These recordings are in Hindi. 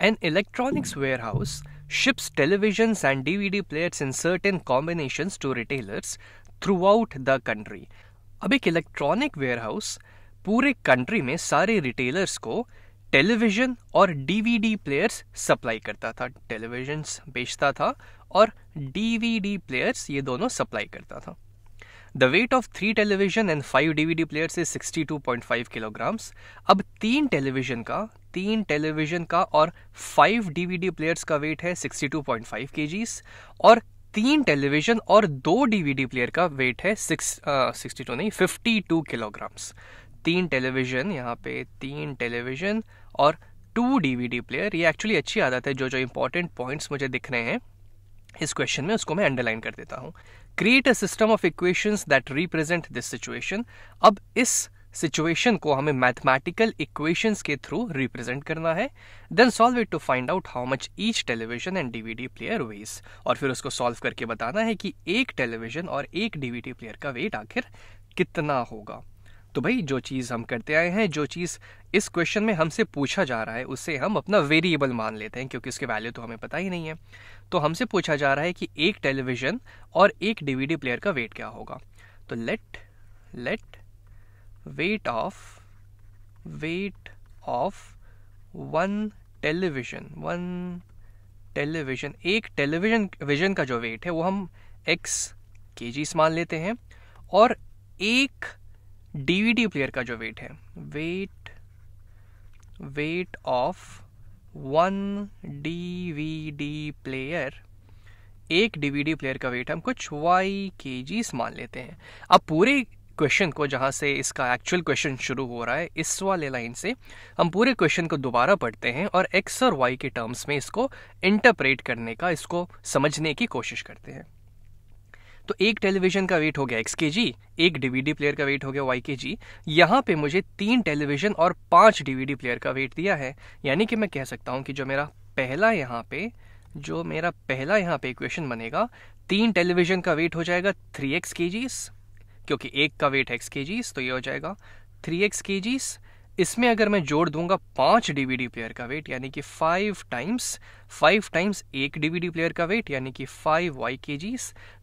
An electronics warehouse ships televisions and DVD players in certain combinations to retailers throughout the country. अब एक इलेक्ट्रॉनिक वेयरहाउस पूरे कंट्री में सारे रिटेलर्स को टेलीविज़न और डीवीडी प्लेयर्स सप्लाई करता था। टेलीविज़न बेचता था और डीवीडी प्लेयर्स ये दोनों सप्लाई करता था। The weight of three television and five DVD players is 62.5 kilograms अब तीन टेलीविज़न का तीन टेलीविज़न का और फाइव डीवीडी प्लेयर्स का वेट है 62.5 केजीज और तीन टेलीविज़न और दो डीवीडी प्लेयर का वेट है सिक्स सिक्सटी टू नहीं फिफ्टी टू किलोग्राम्स तीन टेलीविज़न यहाँ पे तीन टेलीविज़न और टू डीवीडी प्लेयर ये एक्चुअली अच्छी आदत है, जो जो इंपॉर्टेंट पॉइंट्स मुझे दिख रहे हैं। इस क्वेश्चन में उसको मैं अंडरलाइन कर देता हूँ। Create a system of equations that represent this situation अब इस सिचुएशन को हमें मैथमेटिकल इक्वेशंस के थ्रू रिप्रेजेंट करना है then solve it to find out how much each television and DVD player weighs और फिर उसको सॉल्व करके बताना है कि एक टेलीविज़न और एक डीवीडी प्लेयर का वेट आखिर कितना होगा। तो भाई, जो चीज़ हम करते आए हैं, जो चीज़ इस क्वेश्चन में हमसे पूछा जा रहा है, उसे हम अपना वेरिएबल मान लेते हैं, क्योंकि उसके वैल्यू तो हमें पता ही नहीं है। तो हमसे पूछा जा रहा है कि एक टेलीविज़न और एक डीवीडी प्लेयर का वेट क्या होगा। तो let let weight of weight of one television one television एक टेलीविज़न विजन का जो वेट है, वो हम एक्स के मान लेते हैं और एक डीवीडी प्लेयर का जो वेट है weight weight of one DVD player एक डीवीडी प्लेयर का वेट हम कुछ वाई के मान लेते हैं। अब पूरे क्वेश्चन को, जहाँ से इसका एक्चुअल क्वेश्चन शुरू हो रहा है, इस वाले लाइन से हम पूरे क्वेश्चन को दोबारा पढ़ते हैं और एक्स और वाई के टर्म्स में इसको इंटरप्रेट करने का, इसको समझने की कोशिश करते हैं। तो एक टेलीविज़न का वेट हो गया एक्स के जी एक डीवीडी प्लेयर का वेट हो गया वाई के जी यहाँ पे मुझे तीन टेलीविज़न और पाँच डीवीडी प्लेयर का वेट दिया है। यानी कि मैं कह सकता हूँ कि जो मेरा पहला यहाँ पे, जो मेरा पहला यहाँ पे इक्वेशन बनेगा, तीन टेलीविज़न का वेट हो जाएगा थ्री एक्स के क्योंकि एक का वेट एक्स के तो ये हो जाएगा थ्री एक्स के इसमें अगर मैं जोड़ दूँगा पाँच डीवीडी प्लेयर का वेट यानी कि फाइव टाइम्स फाइव टाइम्स एक डीवीडी प्लेयर का वेट यानी कि फाइव वाई के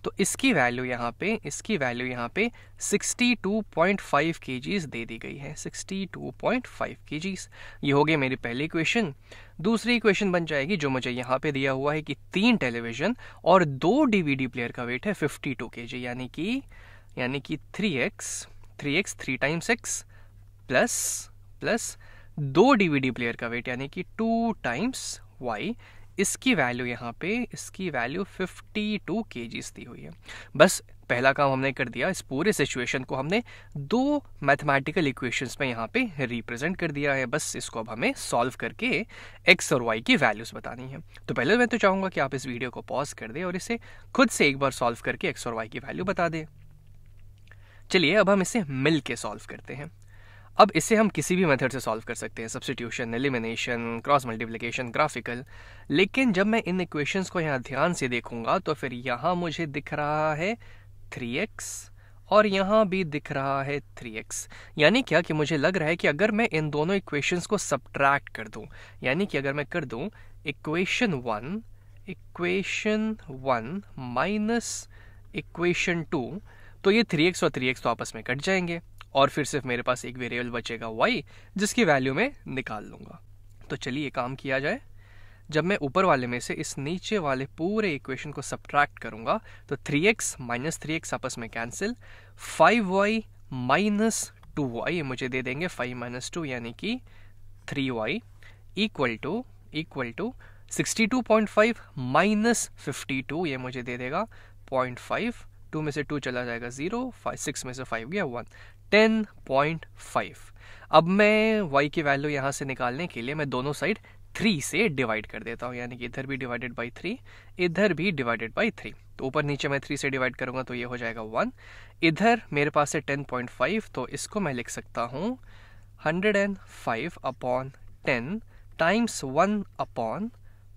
तो इसकी वैल्यू यहाँ पे, इसकी वैल्यू यहाँ पे 62.5 के दे दी गई है 62.5 के ये हो गए मेरी पहली इक्वेशन दूसरी इक्वेशन बन जाएगी जो मुझे यहाँ पे दिया हुआ है कि तीन टेलीविज़न और दो डीवीडी प्लेयर का वेट है 52 टू के यानी कि यानी कि three X three X three times X plus plus दो डीवीडी प्लेयर का वेट यानी कि टू टाइम्स वाई इसकी वैल्यू यहाँ पे, इसकी वैल्यू 52 टू के दी हुई है। बस पहला काम हमने कर दिया, इस पूरे सिचुएशन को हमने दो मैथमेटिकल इक्वेशंस में यहाँ पे रिप्रेजेंट कर दिया है। बस इसको अब हमें सॉल्व करके एक्स और वाई की वैल्यूज़ बतानी है। तो पहले मैं तो चाहूँगा कि आप इस वीडियो को पॉज कर दें और इसे खुद से एक बार सॉल्व करके एक्स और वाई की वैल्यू बता दें। चलिए, अब हम इसे मिल के सॉल्व करते हैं। अब इसे हम किसी भी मेथड से सॉल्व कर सकते हैं। Substitution elimination cross multiplication graphical लेकिन जब मैं इन इक्वेशंस को यहाँ ध्यान से देखूँगा तो फिर यहाँ मुझे दिख रहा है थ्री एक्स और यहाँ भी दिख रहा है थ्री एक्स यानी क्या कि मुझे लग रहा है कि अगर मैं इन दोनों इक्वेशंस को सब्ट्रैक्ट कर दूँ, यानी कि अगर मैं कर दूँ equation one equation one minus equation two तो ये थ्री एक्स और थ्री एक्स तो आपस में कट जाएँगे और फिर सिर्फ़ मेरे पास एक वेरिएबल बचेगा वाई जिसकी वैल्यू मैं निकाल लूँगा। तो चलिए काम किया जाए। जब मैं ऊपर वाले में से इस नीचे वाले पूरे इक्वेशन को सब्ट्रैक्ट करूँगा तो three x minus three x आपस में cancel five y minus two y मुझे दे देंगे फाइव माइनस टू यानी कि three y equal to equal to sixty two point five minus fifty two ये मुझे दे देगा पॉइंट फाइव टू में से टू चला जाएगा, ज़ीरो, फाइव, सिक्स में से फाइव गया वन। Ten point five. अब मैं y की वैल्यू यहाँ से निकालने के लिए मैं दोनों साइड थ्री से डिवाइड कर देता हूँ, यानी कि इधर भी डिवाइडेड बाई थ्री इधर भी डिवाइडेड बाई थ्री तो ऊपर नीचे मैं थ्री से डिवाइड करूँगा तो ये हो जाएगा वन इधर मेरे पास है टेन पॉइंट फाइव तो इसको मैं लिख सकता हूँ hundred and five upon ten times one upon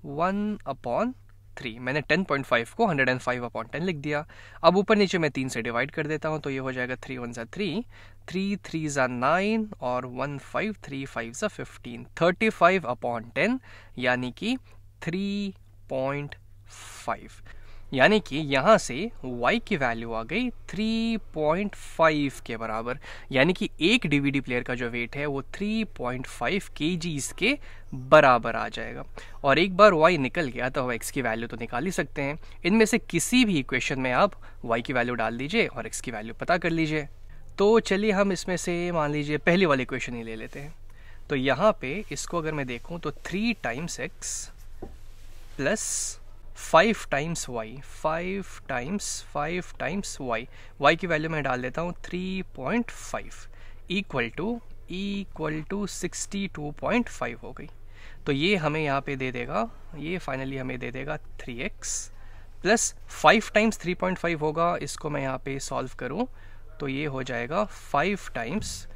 one upon three मैंने टेन पॉइंट फाइव को hundred and five upon ten लिख दिया। अब ऊपर नीचे मैं तीन से डिवाइड कर देता हूँ तो ये हो जाएगा थ्री वन ज़ा थ्री थ्री थ्री ज़ा नाइन और वन फाइव थ्री फाइव ज़ा fifteen thirty five upon ten यानी कि थ्री पॉइंट फाइव यानी कि यहाँ से y की वैल्यू आ गई 3.5 के बराबर। यानी कि एक डीवीडी प्लेयर का जो वेट है, वो 3.5 केजीज के बराबर आ जाएगा। और एक बार y निकल गया तो x की वैल्यू तो निकाल ही सकते हैं। इनमें से किसी भी इक्वेशन में आप y की वैल्यू डाल दीजिए और x की वैल्यू पता कर लीजिए। तो चलिए हम इसमें से मान लीजिए पहली वाली इक्वेशन ही ले लेते हैं। तो यहाँ पे इसको अगर मैं देखूँ तो three times x plus five times y five times five times y y की वैल्यू मैं डाल देता हूँ three point five equal to equal to sixty two point five हो गई। तो ये हमें यहाँ पे दे देगा, ये फाइनली हमें दे देगा three x plus five times three point five होगा, इसको मैं यहाँ पे सॉल्व करूँ तो ये हो जाएगा five times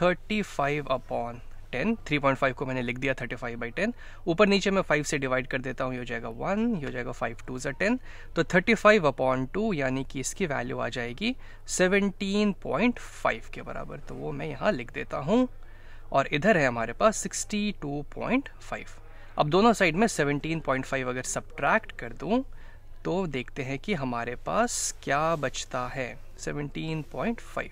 thirty five upon ten three point five को मैंने लिख दिया थर्टी फाइव बाई टेन ऊपर नीचे मैं फाइव से डिवाइड कर देता हूँ, ये हो जाएगा वन ये हो जाएगा फाइव टू ज़ा टेन तो थर्टी फाइव अपॉन टू यानी कि इसकी वैल्यू आ जाएगी सेवनटीन पॉइंट फाइव के बराबर। तो वो मैं यहाँ लिख देता हूँ और इधर है हमारे पास सिक्सटी टू पॉइंट फाइव अब दोनों साइड में सेवनटीन पॉइंट फाइव अगर सब्ट्रैक्ट कर दूँ तो देखते हैं कि हमारे पास क्या बचता है सेवनटीन पॉइंट फाइव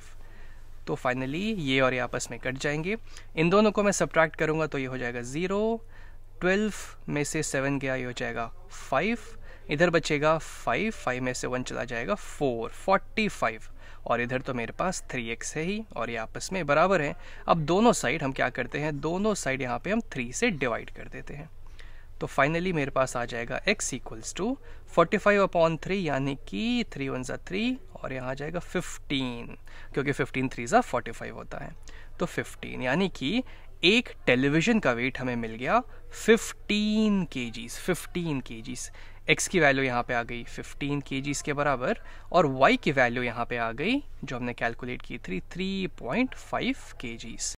तो फाइनली ये और ये आपस में कट जाएँगे। इन दोनों को मैं सब्ट्रैक्ट करूँगा तो ये हो जाएगा ज़ीरो ट्वेल्व में से सेवन गया, ये हो जाएगा फाइव इधर बचेगा फाइव फाइव में से वन चला जाएगा फोर फोर्टी फाइव और इधर तो मेरे पास थ्री एक्स है ही, और ये आपस में बराबर है। अब दोनों साइड हम क्या करते हैं? दोनों साइड यहाँ पे हम थ्री से डिवाइड कर देते हैं। तो फाइनली मेरे पास आ जाएगा x equals to forty five upon three यानी कि थ्री वन ज़ा थ्री और यहाँ आ जाएगा फिफ्टीन क्योंकि फिफ्टीन थ्री ज़ा फोर्टी फाइव होता है। तो फिफ्टीन यानी कि एक टेलीविज़न का वेट हमें मिल गया फिफ्टीन के जीज फिफ्टीन के जीज एक्स की वैल्यू यहाँ पे आ गई फिफ्टीन के जीज के बराबर, और वाई की वैल्यू यहाँ पे आ गई, जो हमने कैलकुलेट की थी थ्री पॉइंट फाइव के जीज